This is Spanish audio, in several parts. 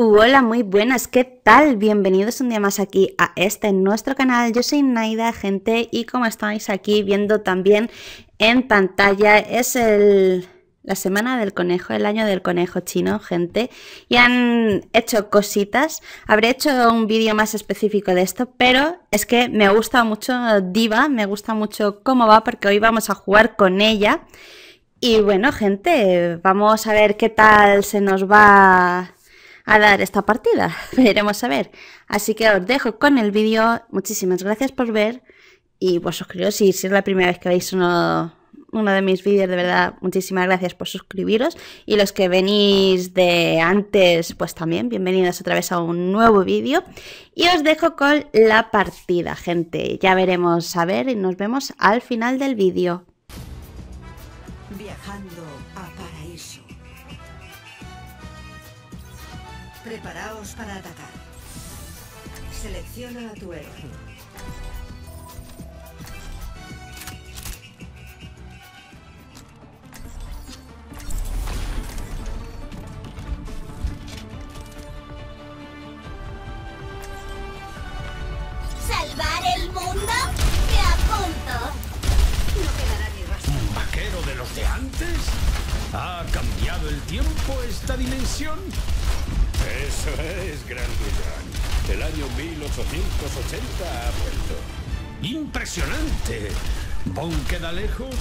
Hola, muy buenas, ¿qué tal? Bienvenidos un día más aquí a este nuestro canal. Yo soy Naida, gente, y como estáis aquí viendo también en pantalla, es el, la semana del conejo, el año del conejo chino, gente, y han hecho cositas. Habré hecho un vídeo más específico de esto, pero es que me gusta mucho Diva, me gusta mucho cómo va, porque hoy vamos a jugar con ella. Y bueno, gente, vamos a ver qué tal se nos va a dar esta partida. Veremos a ver. Así que os dejo con el vídeo. Muchísimas gracias por ver. Y pues suscribiros si es la primera vez que veis uno, uno de mis vídeos. De verdad, muchísimas gracias por suscribiros. Y los que venís de antes, pues también bienvenidos otra vez a un nuevo vídeo. Y os dejo con la partida, gente. Ya veremos a ver y nos vemos al final del vídeo. Preparaos para atacar. Selecciona a tu héroe. ¿Salvar el mundo? ¡Te apunto! No quedará ni rastro. ¿Un vaquero de los de antes? ¿Ha cambiado el tiempo esta dimensión? Es, Gran Dugan. El año 1880 ha vuelto. ¡Impresionante! ¿Bon queda lejos?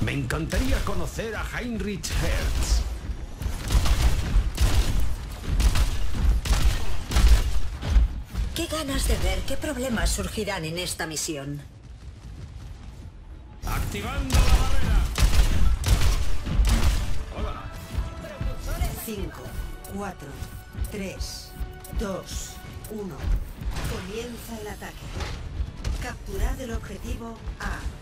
Me encantaría conocer a Heinrich Hertz. Qué ganas de ver qué problemas surgirán en esta misión. ¡Activando la barrera! 5, 4, 3, 2, 1. Comienza el ataque. Capturad el objetivo A.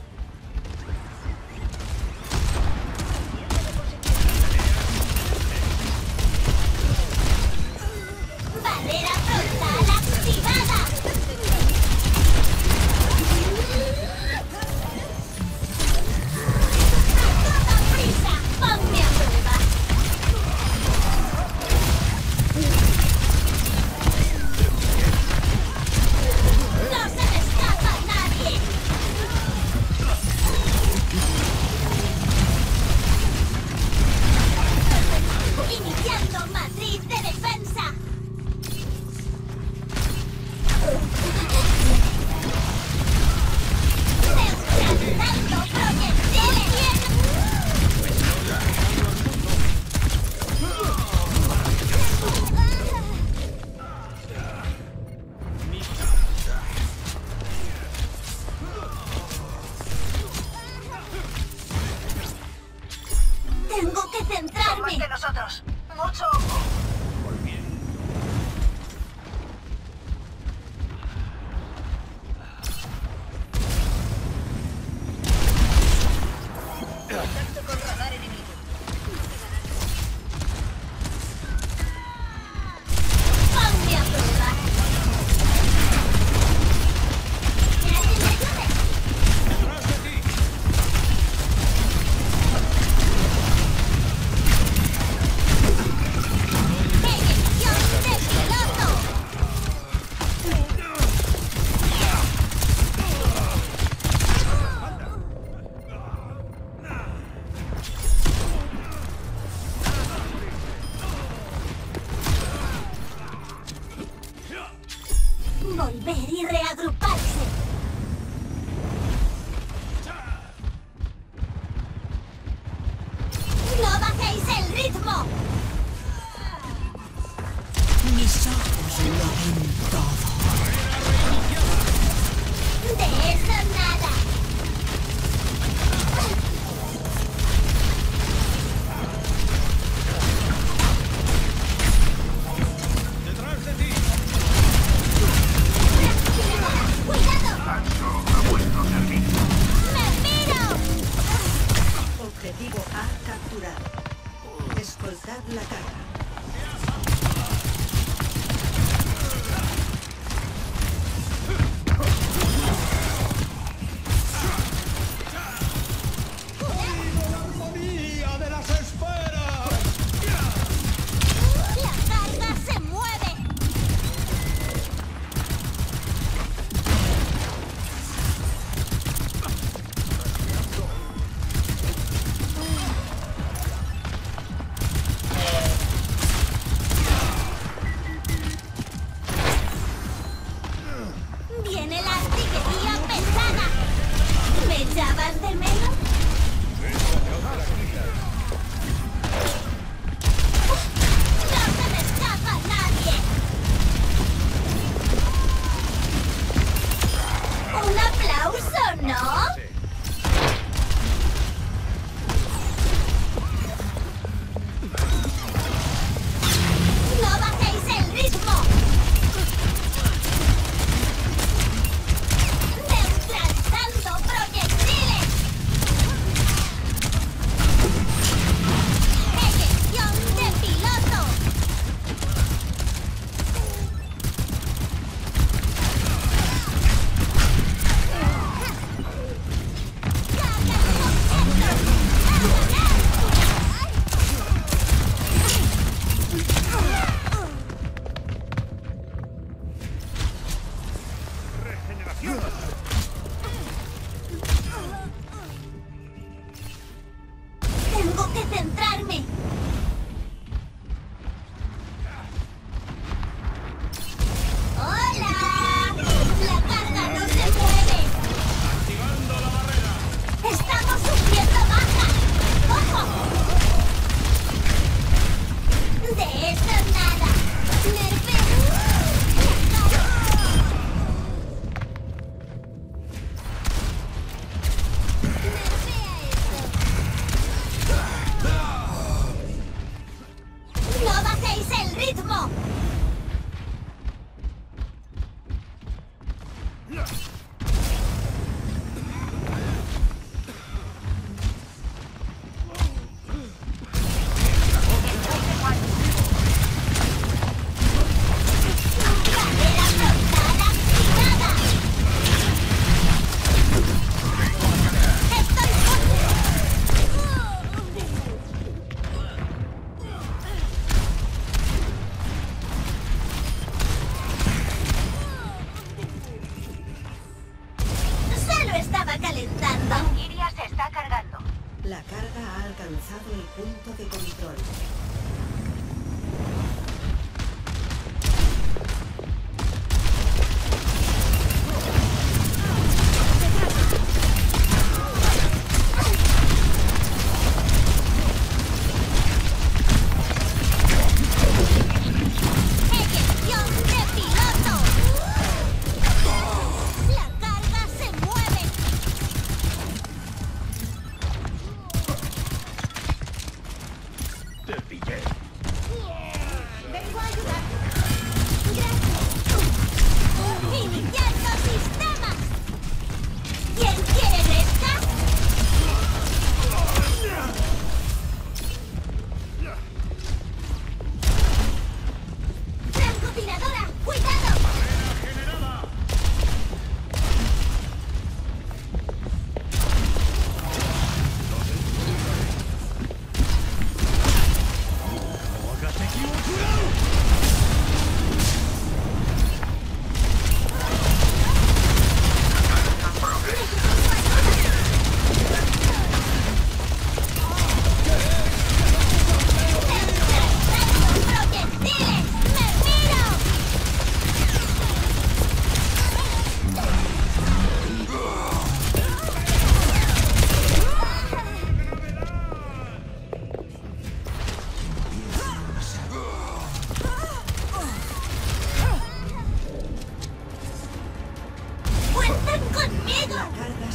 nosotros. Mucho. Contacto Volver y reagruparse.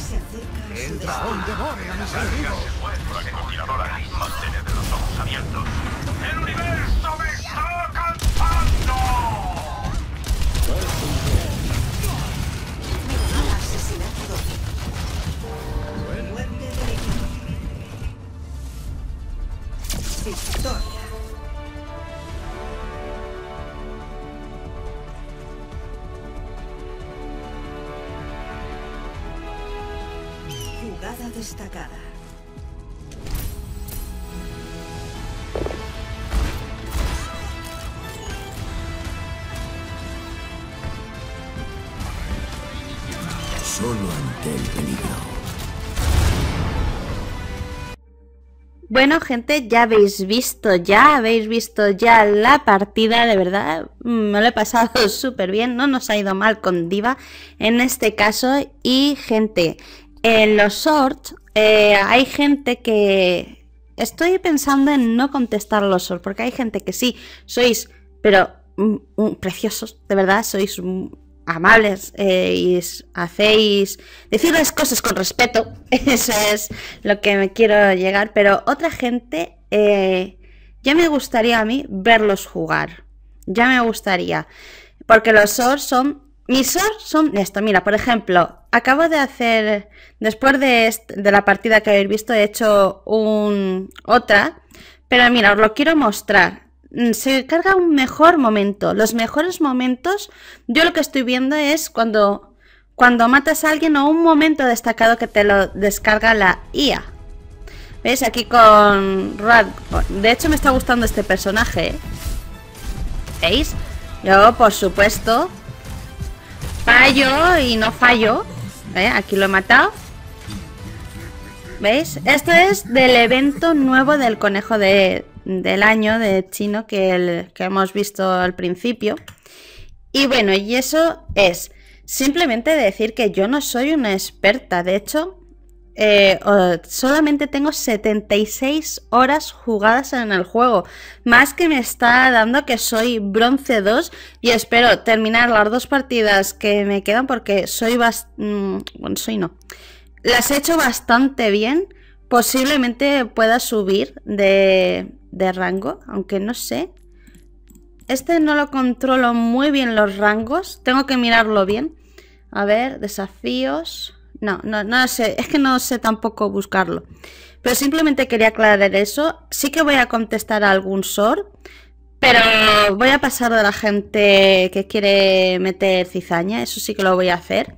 Destino. on devore a mis enemigos. Francotiradora, mantened los ojos abiertos. ¡El universo me está destacada. Solo ante el peligro. Bueno, gente, ya habéis visto, ya habéis visto ya la partida, de verdad, mm, me lo he pasado súper bien, no nos ha ido mal con Diva en este caso. Y, gente, en los shorts eh, hay gente que... Estoy pensando en no contestar los shorts, porque hay gente que sí, sois, pero mm, mm, preciosos, de verdad, sois amables eh, y hacéis decirles cosas con respeto. Eso es lo que me quiero llegar. Pero otra gente, eh, ya me gustaría a mí verlos jugar. Ya me gustaría. Porque los SOR son. Mis SOR son esto. Mira, por ejemplo, acabo de hacer. Después de, la partida que habéis visto, he hecho un, otra. Pero mira, os lo quiero mostrar. Mm, Se carga un mejor momento. Los mejores momentos, yo lo que estoy viendo es cuando, cuando matas a alguien o un momento destacado que te lo descarga la IA. ¿Ves? Aquí con Rad. De hecho, me está gustando este personaje. ¿eh? ¿Veis? Yo, por supuesto, fallo y no fallo. ¿Eh? Aquí lo he matado. ¿Veis? Esto es del evento nuevo del conejo de, del año de chino que, el- que hemos visto al principio. Y bueno, y eso es simplemente decir que yo no soy una experta. De hecho, eh, solamente tengo 76 horas jugadas en el juego. Más que me está dando que soy bronce 2 y espero terminar las dos partidas que me quedan porque soy bastante... bueno, soy no. Las he hecho bastante bien. Posiblemente pueda subir de, de rango, aunque no sé. Este no lo controlo muy bien los rangos. Tengo que mirarlo bien. A ver, desafíos. No, no, no sé. Es que no sé tampoco buscarlo. Pero simplemente quería aclarar eso. Sí que voy a contestar a algún SOR. Pero voy a pasar de la gente que quiere meter cizaña. Eso sí que lo voy a hacer.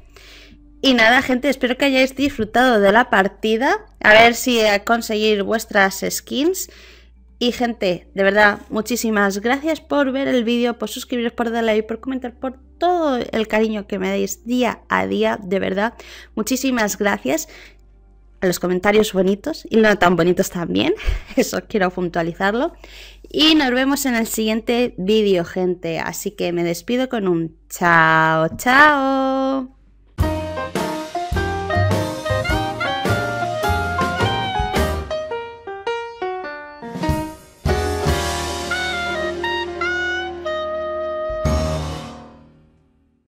Y nada, gente, espero que hayáis disfrutado de la partida. A ver si a conseguir vuestras skins. Y gente, de verdad, muchísimas gracias por ver el vídeo, por suscribiros, por darle like, por comentar, por todo el cariño que me dais día a día, de verdad. Muchísimas gracias. A los comentarios bonitos y no tan bonitos también. Eso quiero puntualizarlo. Y nos vemos en el siguiente vídeo, gente. Así que me despido con un chao, chao.